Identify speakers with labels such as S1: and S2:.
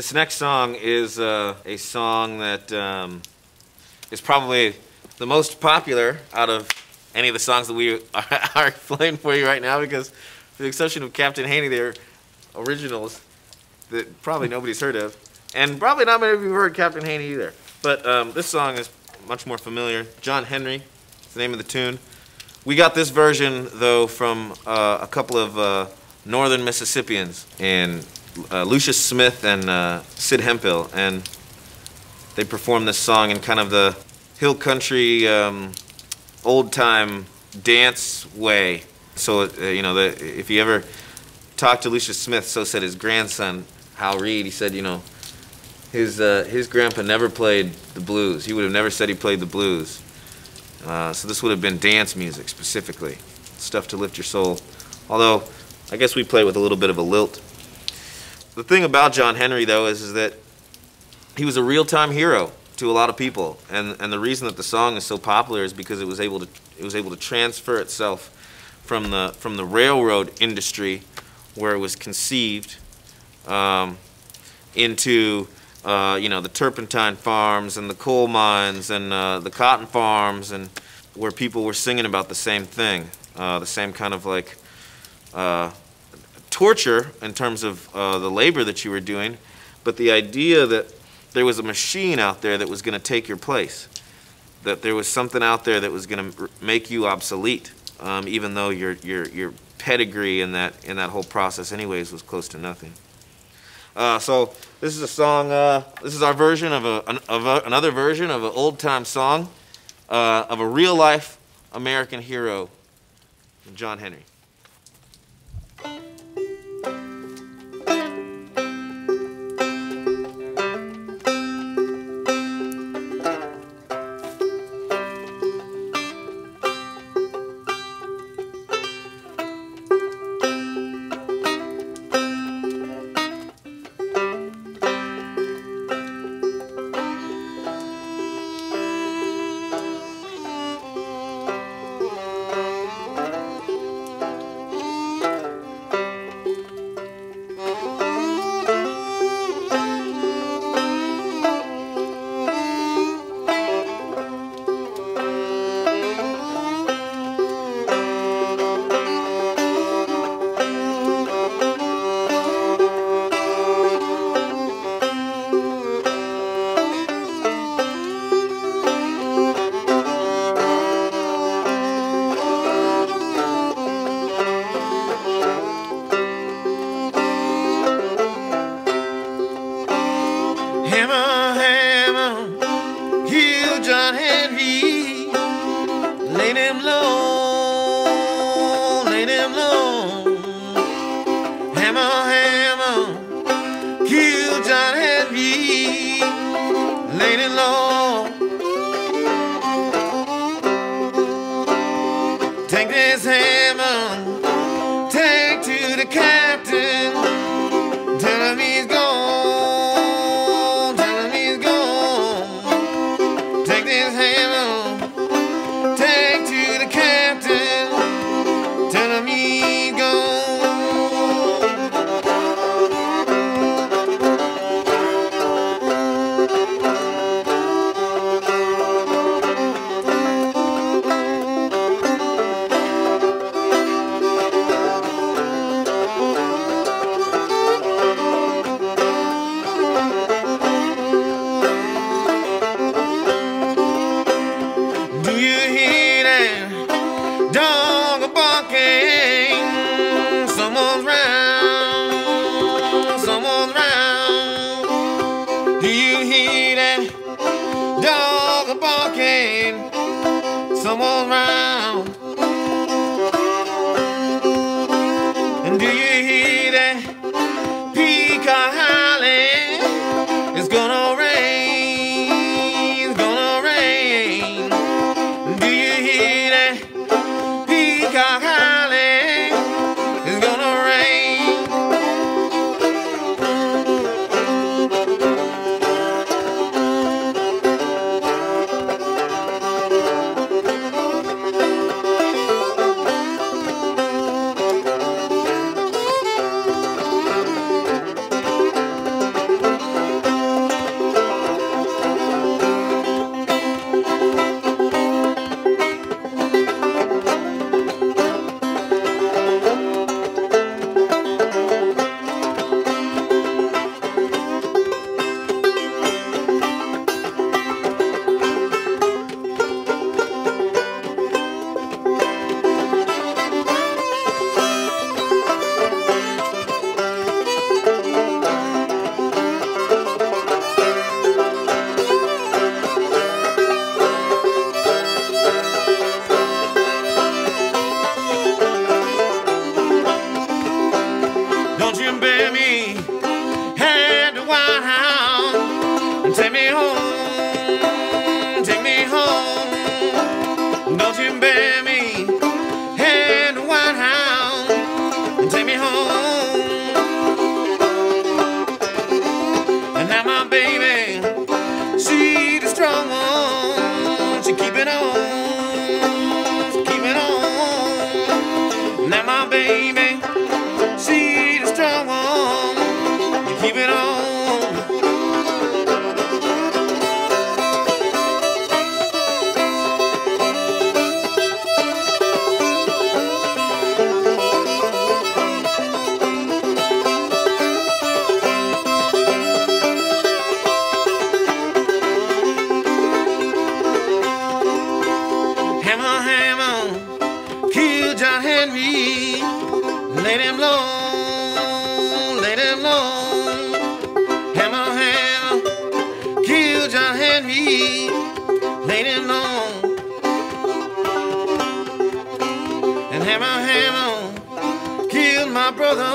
S1: This next song is uh, a song that um, is probably the most popular out of any of the songs that we are, are playing for you right now because, with the exception of Captain Haney, they're originals that probably nobody's heard of. And probably not many of you have heard Captain Haney either. But um, this song is much more familiar. John Henry is the name of the tune. We got this version, though, from uh, a couple of uh, northern Mississippians, and uh, Lucius Smith and uh, Sid Hemphill. And they performed this song in kind of the hill country, um, old time dance way. So, uh, you know, the, if you ever talk to Lucius Smith, so said his grandson, Hal Reed, he said, you know, his, uh, his grandpa never played the blues. He would have never said he played the blues. Uh, so this would have been dance music specifically, stuff to lift your soul. Although, I guess we play with a little bit of a lilt. The thing about John Henry, though, is, is that he was a real-time hero to a lot of people, and and the reason that the song is so popular is because it was able to it was able to transfer itself from the from the railroad industry, where it was conceived, um, into uh, you know, the turpentine farms and the coal mines and uh, the cotton farms and where people were singing about the same thing, uh, the same kind of like uh, torture in terms of uh, the labor that you were doing, but the idea that there was a machine out there that was going to take your place, that there was something out there that was going to make you obsolete, um, even though your, your, your pedigree in that, in that whole process anyways was close to nothing. Uh, so this is a song. Uh, this is our version of a, of a, another version of an old time song uh, of a real life American hero, John Henry. lay them low, lay them low. Hammer, hammer, kill John Henry, lay them low. Take this hammer. can't do. down. Henry, laid him low, laid him low. Hammer, hammer, killed John Henry, laid him low. And hammer, hammer, killed my brother.